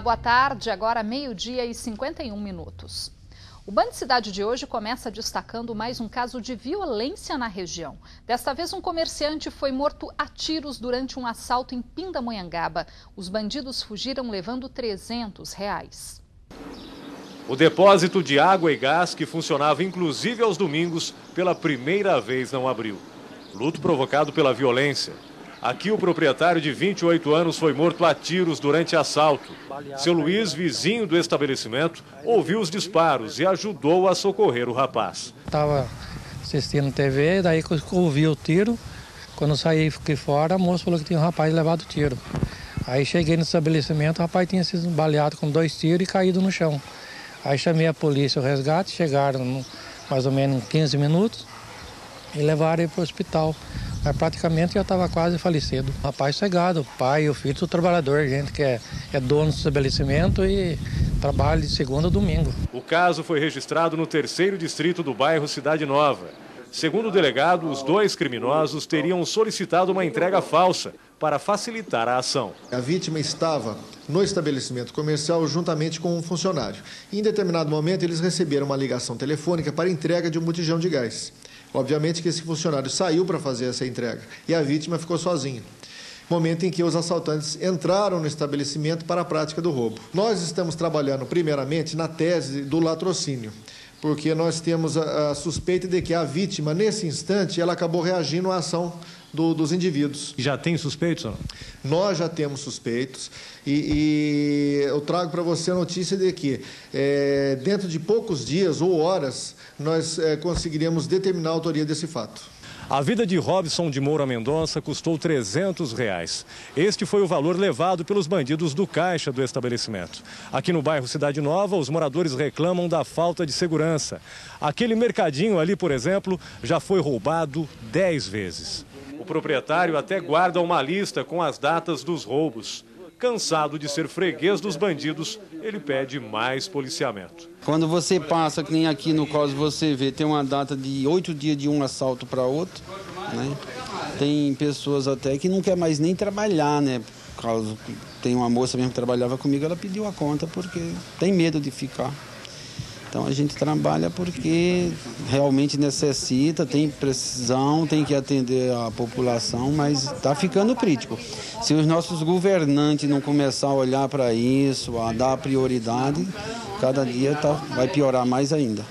Boa tarde, agora meio-dia e 51 minutos. O Band Cidade de hoje começa destacando mais um caso de violência na região. Desta vez, um comerciante foi morto a tiros durante um assalto em Pindamonhangaba. Os bandidos fugiram levando 300 reais. O depósito de água e gás, que funcionava inclusive aos domingos, pela primeira vez não abriu. Luto provocado pela violência. Aqui o proprietário de 28 anos foi morto a tiros durante assalto. Seu Luiz, vizinho do estabelecimento, ouviu os disparos e ajudou a socorrer o rapaz. Estava assistindo TV, daí ouvi o tiro. Quando saí aqui fora, a moça falou que tinha um rapaz levado tiro. Aí cheguei no estabelecimento, o rapaz tinha sido baleado com dois tiros e caído no chão. Aí chamei a polícia, o resgate, chegaram mais ou menos 15 minutos e levaram ele para o hospital. Mas praticamente já estava quase falecido. Rapaz cegado, o pai e o filho do trabalhador, gente que é, é dono do estabelecimento e trabalha de segunda a domingo. O caso foi registrado no terceiro distrito do bairro Cidade Nova. Segundo o delegado, os dois criminosos teriam solicitado uma entrega falsa para facilitar a ação. A vítima estava no estabelecimento comercial juntamente com um funcionário. em determinado momento, eles receberam uma ligação telefônica para entrega de um botijão de gás. Obviamente que esse funcionário saiu para fazer essa entrega e a vítima ficou sozinha. Momento em que os assaltantes entraram no estabelecimento para a prática do roubo. Nós estamos trabalhando primeiramente na tese do latrocínio porque nós temos a, a, suspeita de que a vítima, nesse instante, ela acabou reagindo à ação do, dos indivíduos. Já tem suspeitos? Não? Nós já temos suspeitos e, e eu trago para você a notícia de que é, dentro de poucos dias ou horas nós é, conseguiremos determinar a autoria desse fato. A vida de Robson de Moura Mendonça custou 300 reais. Este foi o valor levado pelos bandidos do caixa do estabelecimento. Aqui no bairro Cidade Nova, os moradores reclamam da falta de segurança. Aquele mercadinho ali, por exemplo, já foi roubado 10 vezes. O proprietário até guarda uma lista com as datas dos roubos. Cansado de ser freguês dos bandidos, ele pede mais policiamento. Quando você passa, que nem aqui no caso você vê, tem uma data de oito dias de um assalto para outro, né? Tem pessoas até que não quer mais nem trabalhar, né? Caso tem uma moça mesmo que trabalhava comigo, ela pediu a conta porque tem medo de ficar. Então a gente trabalha porque realmente necessita, tem precisão, tem que atender a população, mas está ficando crítico. Se os nossos governantes não começar a olhar para isso, a dar prioridade, cada dia tá, vai piorar mais ainda.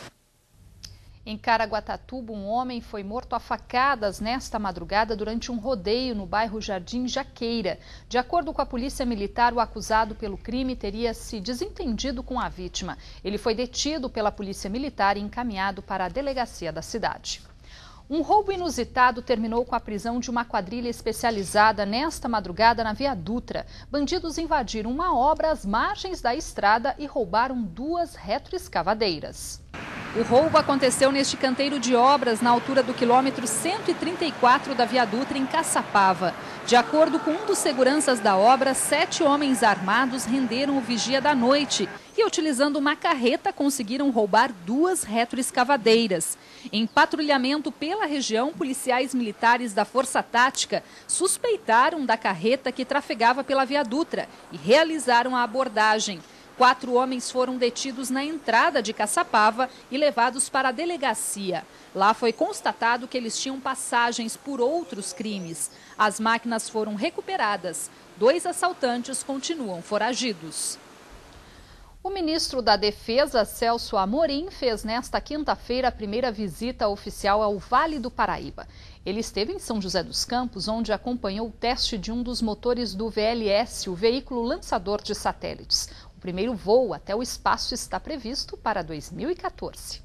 Em Caraguatatuba, um homem foi morto a facadas nesta madrugada durante um rodeio no bairro Jardim Jaqueira. De acordo com a polícia militar, o acusado pelo crime teria se desentendido com a vítima. Ele foi detido pela polícia militar e encaminhado para a delegacia da cidade. Um roubo inusitado terminou com a prisão de uma quadrilha especializada nesta madrugada na Via Dutra. Bandidos invadiram uma obra às margens da estrada e roubaram duas retroescavadeiras. O roubo aconteceu neste canteiro de obras na altura do quilômetro 134 da viadutra em Caçapava. De acordo com um dos seguranças da obra, sete homens armados renderam o vigia da noite e, utilizando uma carreta, conseguiram roubar duas retroescavadeiras. Em patrulhamento pela região, policiais militares da Força Tática suspeitaram da carreta que trafegava pela viadutra e realizaram a abordagem. Quatro homens foram detidos na entrada de Caçapava e levados para a delegacia. Lá foi constatado que eles tinham passagens por outros crimes. As máquinas foram recuperadas. Dois assaltantes continuam foragidos. O ministro da Defesa, Celso Amorim, fez nesta quinta-feira a primeira visita oficial ao Vale do Paraíba. Ele esteve em São José dos Campos, onde acompanhou o teste de um dos motores do VLS, o veículo lançador de satélites primeiro voo até o espaço está previsto para 2014.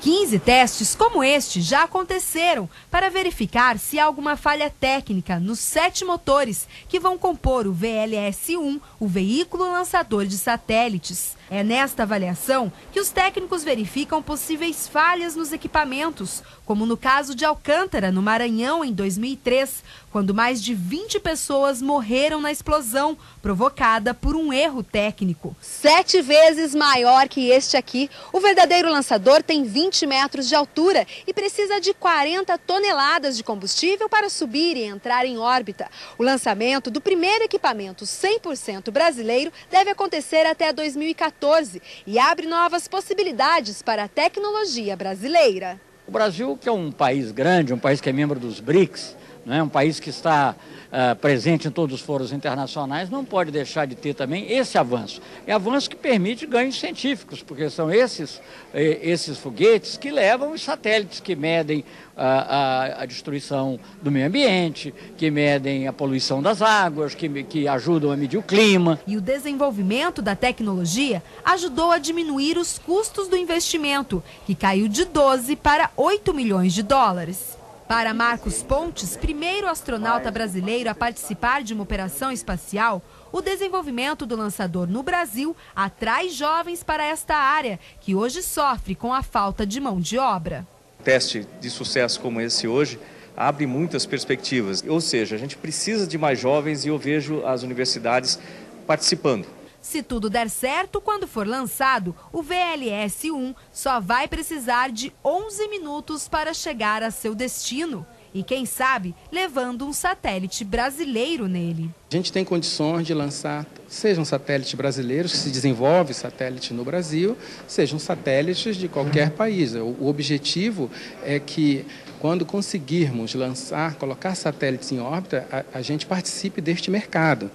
15 testes como este já aconteceram para verificar se há alguma falha técnica nos sete motores que vão compor o VLS-1, o veículo lançador de satélites. É nesta avaliação que os técnicos verificam possíveis falhas nos equipamentos, como no caso de Alcântara, no Maranhão, em 2003, quando mais de 20 pessoas morreram na explosão provocada por um erro técnico. Sete vezes maior que este aqui, o verdadeiro lançador tem 20 metros de altura e precisa de 40 toneladas de combustível para subir e entrar em órbita. O lançamento do primeiro equipamento 100% brasileiro deve acontecer até 2014. 2014 e abre novas possibilidades para a tecnologia brasileira. O Brasil, que é um país grande, um país que é membro dos BRICS, é um país que está uh, presente em todos os foros internacionais, não pode deixar de ter também esse avanço. É avanço que permite ganhos científicos, porque são esses, eh, esses foguetes que levam os satélites que medem a, a, a, destruição do meio ambiente, que medem a poluição das águas, que, que ajudam a medir o clima. E o desenvolvimento da tecnologia ajudou a diminuir os custos do investimento, que caiu de 12 para 8 milhões de dólares. Para Marcos Pontes, primeiro astronauta brasileiro a participar de uma operação espacial, o desenvolvimento do lançador no Brasil atrai jovens para esta área, que hoje sofre com a falta de mão de obra. Teste de sucesso como esse hoje abre muitas perspectivas, ou seja, a gente precisa de mais jovens e eu vejo as universidades participando. Se tudo der certo, quando for lançado, o VLS-1 só vai precisar de 11 minutos para chegar a seu destino. E quem sabe, levando um satélite brasileiro nele. A gente tem condições de lançar, sejam satélites brasileiros, que se desenvolve satélite no Brasil, sejam satélites de qualquer país. O objetivo é que, quando conseguirmos lançar, colocar satélites em órbita, a, a gente participe deste mercado.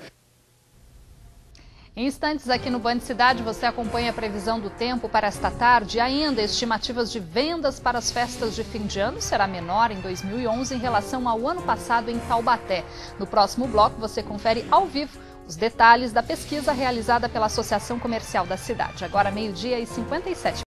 Em instantes aqui no Band Cidade você acompanha a previsão do tempo para esta tarde ainda estimativas de vendas para as festas de fim de ano será menor em 2011 em relação ao ano passado em Taubaté. No próximo bloco você confere ao vivo os detalhes da pesquisa realizada pela Associação Comercial da cidade. Agora meio-dia e 57